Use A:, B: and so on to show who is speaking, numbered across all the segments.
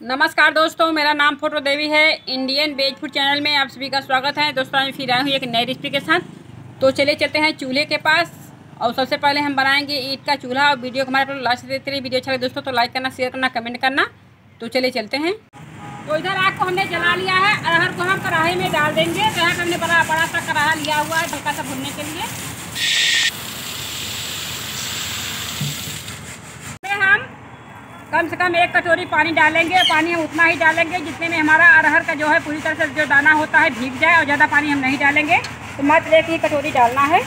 A: नमस्कार दोस्तों, मेरा नाम फ़ोटो देवी है। इंडियन वेज फ़ूड चैनल में आप सभी का स्वागत है। दोस्तों मैं फिर आई हूँ एक नई रेसिपी के साथ। तो चले चलते हैं चूल्हे के पास। और सबसे पहले हम बनाएँगे ईद का चूल्हा और वीडियो को हमारे पर लास्ट देते रहिए। वीडियो अच्छा लगे दोस्तों तो लाइक करना शेयर करना कमेंट करना। तो चले चलते हैं। तो इधर आग को हमने जला लिया है। अरहर को हम कढ़ाई में डाल देंगे। यहाँ हमने बड़ा बड़ा सा कढ़ाहा लिया हुआ है, हल्का सा भुनने के लिए। हम कम से कम एक कटोरी पानी डालेंगे, पानी हम उतना ही डालेंगे जितने में हमारा अरहर का जो है पूरी तरह से जो दाना होता है भीग जाए और ज़्यादा पानी हम नहीं डालेंगे। तो मात्र एक ही कटोरी डालना है।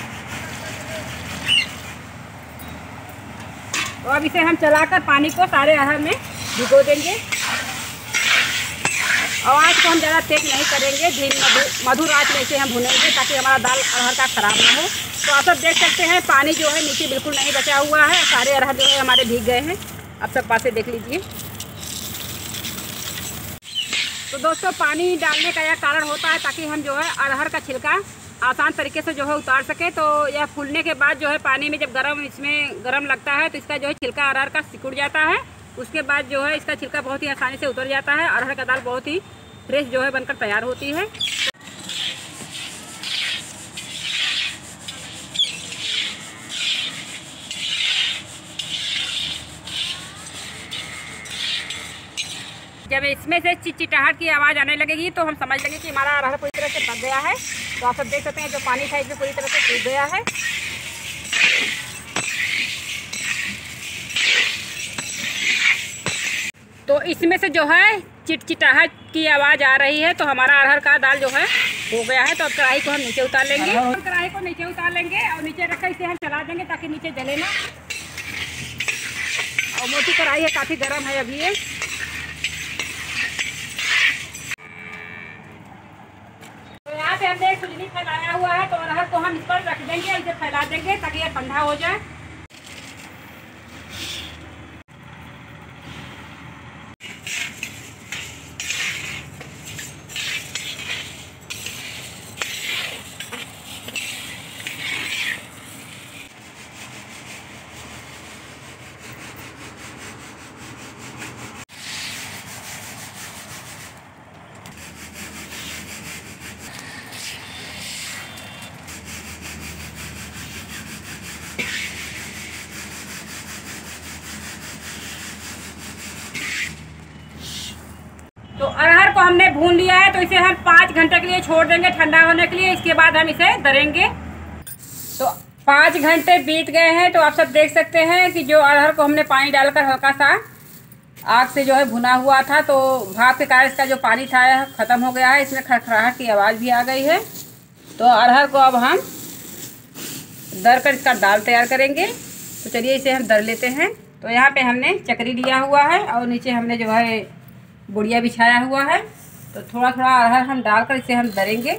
A: तो अब इसे हम चलाकर पानी को सारे अरहर में भिगो देंगे। और आज को हम ज़्यादा तेज नहीं करेंगे धीम मधु, मधुर आँच में इसे हम भुनेंगे ताकि हमारा दाल अरहर का ख़राब ना हो। तो आप सब देख सकते हैं, पानी जो है नीचे बिल्कुल नहीं बचा हुआ है, सारे अरहर जो है हमारे भीग गए हैं। आप सब पास देख लीजिए। तो दोस्तों, पानी डालने का यह कारण होता है ताकि हम जो है अरहर का छिलका आसान तरीके से जो है उतार सके। तो यह फूलने के बाद जो है पानी में जब गर्म, इसमें गर्म लगता है तो इसका जो है छिलका अरहर का सिकुड़ जाता है। उसके बाद जो है इसका छिलका बहुत ही आसानी से उतर जाता है। अरहर का दाल बहुत ही फ्रेश जो है बनकर तैयार होती है। जब इसमें से चिटचिटाहट की आवाज़ आने लगेगी तो हम समझ लेंगे कि हमारा अरहर पूरी तरह से पक गया है। तो आप सब देख सकते हैं जो पानी था इसमें पूरी तरह से सूख गया है। तो इसमें से जो है चिटचिटाहट की आवाज़ आ रही है तो हमारा अरहर का दाल जो है हो गया है। तो अब कढ़ाई को हम नीचे उतार लेंगे। कढ़ाई को नीचे उतार लेंगे और नीचे रखकर इसे हम चला देंगे ताकि नीचे जले ना। और मोटी कढ़ाई है काफ़ी गर्म है अभी ये पे हमने खुजली फैलाया हुआ है तो अरहर को हम इस पर रख देंगे, इसे फैला देंगे ताकि ये ठंडा हो जाए तो अरहर को हमने भून लिया है तो इसे हम पाँच घंटे के लिए छोड़ देंगे, ठंडा होने के लिए। इसके बाद हम इसे दरेंगे। तो पाँच घंटे बीत गए हैं तो आप सब देख सकते हैं कि जो अरहर को हमने पानी डालकर हल्का सा आग से जो है भुना हुआ था तो भाप के कारण इसका जो पानी था ख़त्म हो गया है। इसमें खड़खड़ाहट की आवाज़ भी आ गई है। तो अरहर को अब हम दर कर इसका दाल तैयार करेंगे। तो चलिए इसे हम दर लेते हैं। तो यहाँ पे हमने चकरी लिया हुआ है, और नीचे हमने जो है गुड़िया बिछाया हुआ है तो थोड़ा थोड़ा अरहर हम डालकर इसे हम दरेंगे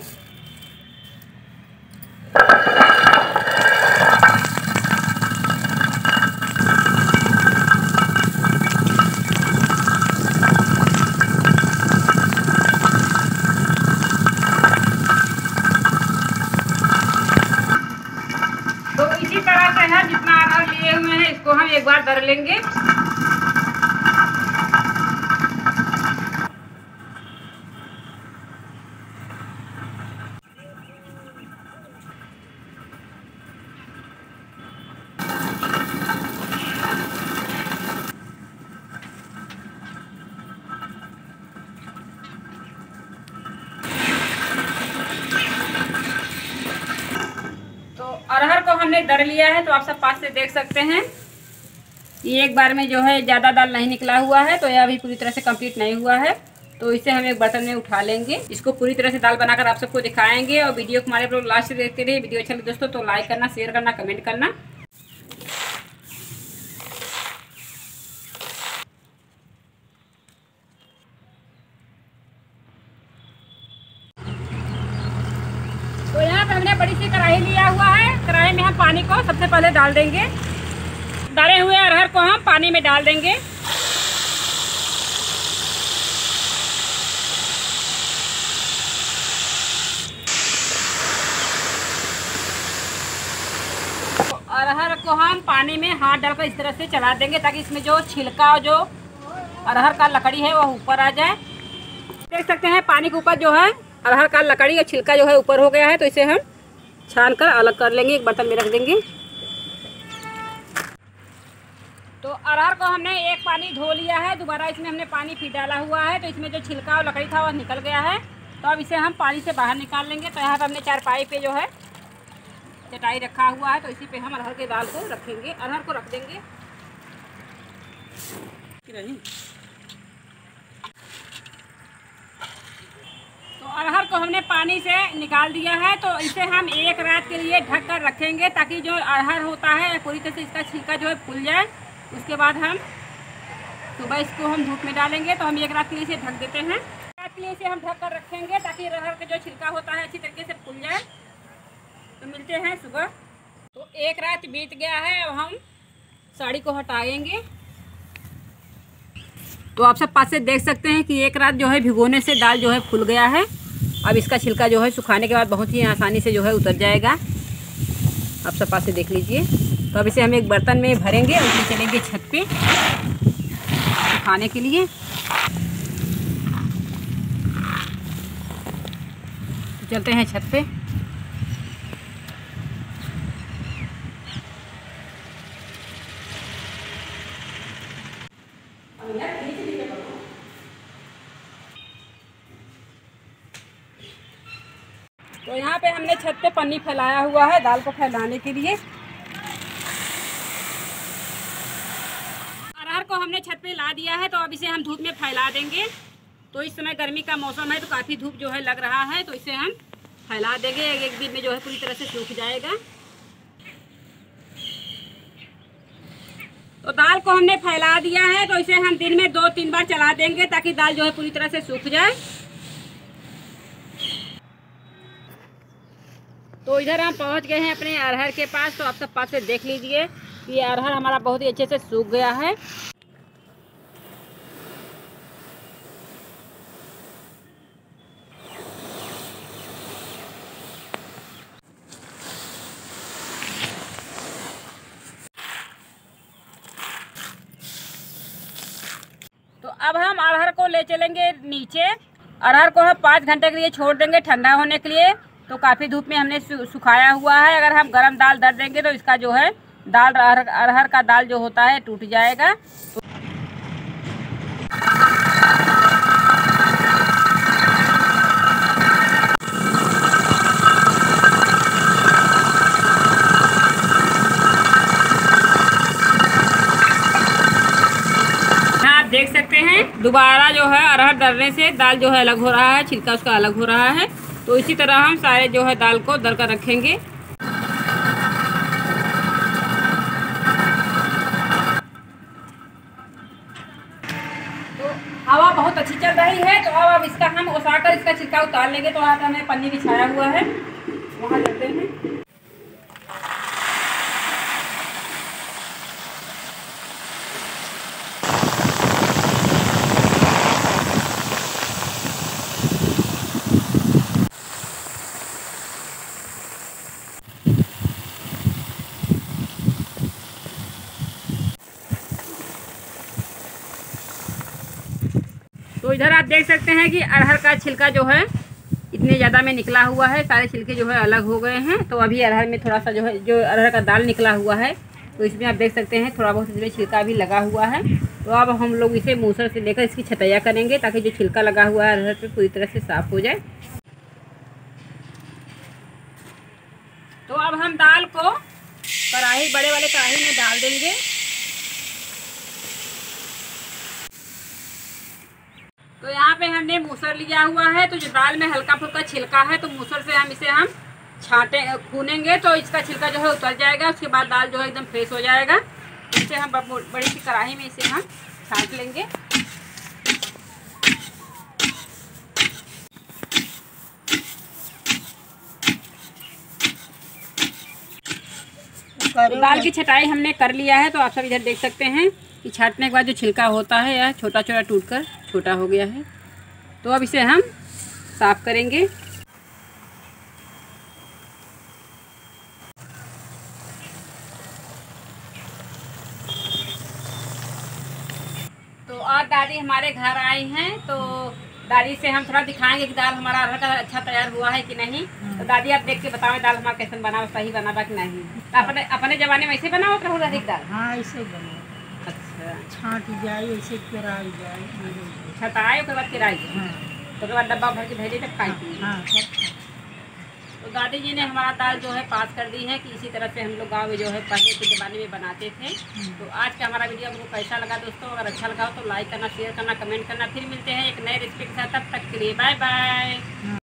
A: तो इसी तरह से है, जितना अरहर लिए हुए हैं, इसको हम एक बार दर लेंगे तो अरहर को हमने दर लिया है तो आप सब पास से देख सकते हैं। ये एक बार में जो है, ज़्यादा दाल नहीं निकला हुआ है तो यह अभी पूरी तरह से कंप्लीट नहीं हुआ है। तो इसे हम एक बर्तन में उठा लेंगे। इसको पूरी तरह से दाल बनाकर आप सबको दिखाएँगे और वीडियो को हमारे लोग लास्ट देखते रहिए। वीडियो अच्छा लगे दोस्तों तो लाइक करना शेयर करना कमेंट करना। तो यहाँ पे हमने बड़ी सी कढ़ाई लिया हुआ है। कढ़ाई में हम पानी को सबसे पहले डाल देंगे। डाले हुए अरहर को हम पानी में डाल देंगे। अरहर को हम पानी में हाथ डालकर इस तरह से चला देंगे, ताकि इसमें जो छिलका जो अरहर का लकड़ी है, वो ऊपर आ जाए। देख सकते हैं, पानी के ऊपर जो है अरहर का लकड़ी या छिलका जो है ऊपर हो गया है तो इसे हम छान कर अलग कर लेंगे एक बर्तन में रख देंगे। तो अरहर को हमने एक पानी धो लिया है दोबारा इसमें हमने पानी फिर डाला हुआ है। तो इसमें जो छिलका और लकड़ी था वो निकल गया है। तो अब इसे हम पानी से बाहर निकाल लेंगे। तो यहाँ पर हमने चारपाई पे जो है चटाई रखा हुआ है। तो इसी पे हम अरहर के दाल को रखेंगे। अरहर को रख देंगे। तो अरहर को हमने पानी से निकाल दिया है तो इसे हम एक रात के लिए ढक कर रखेंगे ताकि जो अरहर होता है, पूरी तरह से इसका छिलका जो है फूल जाए। उसके बाद हम सुबह इसको हम धूप में डालेंगे तो हम एक रात के लिए इसे ढक देते हैं। रात के लिए इसे हम ढक कर रखेंगे ताकि अरहर का जो छिलका होता है, अच्छी तरीके से फूल जाए। तो मिलते हैं सुबह। तो एक रात बीत गया है, अब हम साड़ी को हटाएँगे। तो आप सब पास से देख सकते हैं कि एक रात जो है भिगोने से दाल जो है फूल गया है। अब इसका छिलका जो है सुखाने के बाद बहुत ही आसानी से जो है उतर जाएगा। आप सब पास से देख लीजिए। तो अब इसे हम एक बर्तन में भरेंगे और फिर चलेंगे छत पे सुखाने के लिए। तो चलते हैं छत पे तो यहाँ छत पे पन्नी फैलाया हुआ है दाल को फैलाने के लिए। अरहर को हमने छत पे ला दिया है तो अब इसे हम धूप में फैला देंगे। तो इस समय गर्मी का मौसम है तो काफ़ी धूप जो है लग रहा है तो इसे हम फैला देंगे। एक एक दिन में जो है पूरी तरह से सूख जाएगा। तो दाल को हमने फैला दिया है तो इसे हम दिन में दो तीन बार चला देंगे, ताकि दाल जो है पूरी तरह से सूख जाए। तो इधर हम पहुँच गए हैं अपने अरहर के पास तो आप सब पास से देख लीजिए। कि अरहर हमारा बहुत ही अच्छे से सूख गया है। तो अब हम अरहर को ले चलेंगे नीचे। अरहर को हम पाँच घंटे के लिए छोड़ देंगे ठंडा होने के लिए। तो काफ़ी धूप में हमने सुखाया हुआ है। अगर हम गरम दाल दर देंगे तो इसका जो है, दाल अरहर अरहर का दाल जो होता है, टूट जाएगा। तो देख सकते हैं, दोबारा जो है अरहर दरने से दाल जो है अलग हो रहा है, छिलका उसका अलग हो रहा है। तो इसी तरह हम सारे जो है दाल को दर कर रखेंगे। तो हवा बहुत अच्छी चल रही है तो अब अब इसका हम उसाकर इसका छिलका उतार लेंगे। तो आज हमें पन्नी बिछाया हुआ है, वहाँ जाते हैं। तो इधर आप देख सकते हैं कि अरहर का छिलका जो है, इतने ज़्यादा में निकला हुआ है, सारे छिलके जो है अलग हो गए हैं। तो अभी अरहर में थोड़ा सा जो है, जो अरहर का दाल निकला हुआ है तो इसमें आप देख सकते हैं थोड़ा बहुत इसमें छिलका भी लगा हुआ है। तो अब हम लोग इसे मूसर से लेकर इसकी छतैया करेंगे ताकि जो छिलका लगा हुआ है अरहर पे पूरी तरह से साफ़ हो जाए। तो अब हम दाल को कढ़ाही बड़े वाले कढ़ाई में डाल देंगे। यहाँ पे हमने मूसर लिया हुआ है तो जो दाल में हल्का फुल्का छिलका है तो मूसर से हम इसे हम छाटे खूनेंगे तो इसका छिलका जो है उतर जाएगा उसके बाद दाल जो है एकदम फ्रेश हो जाएगा। इसे हम बड़ी सी कढ़ाई में इसे हम छाट लेंगे। दाल की छटाई हमने कर लिया है तो आप सब इधर देख सकते हैं कि छाटने के बाद जो छिलका होता है यह छोटा छोटा टूट कर छोटा हो गया है। तो अब इसे हम साफ़ करेंगे। तो और दादी हमारे घर आए हैं तो दादी से हम थोड़ा दिखाएँगे कि दाल हमारा अरहर का अच्छा तैयार हुआ है कि नहीं। तो दादी आप देख के बताओ दाल हमारा कैसे बना सही बना बा कि नहीं। अपने अपने जमाने में ऐसे बनाओ अधिक दाल?
B: हाँ ऐसे बनो। छाँट जाए ऐसे पेराई जाए
A: छटाए उसके बाद किराई
B: हाँ।
A: तो बाद डब्बा भर के भेजे तब खाई थी
B: हाँ
A: तो दादी जी ने हमारा दाल जो है पास कर दी है कि इसी तरह से हम लोग गाँव में जो है पहले के ज़माने में बनाते थे। तो आज का हमारा वीडियो आपको कैसा लगा दोस्तों? अगर अच्छा लगा हो तो लाइक करना शेयर करना कमेंट करना। फिर मिलते हैं एक नए रेसिपी के साथ। तब तक के लिए बाय बाय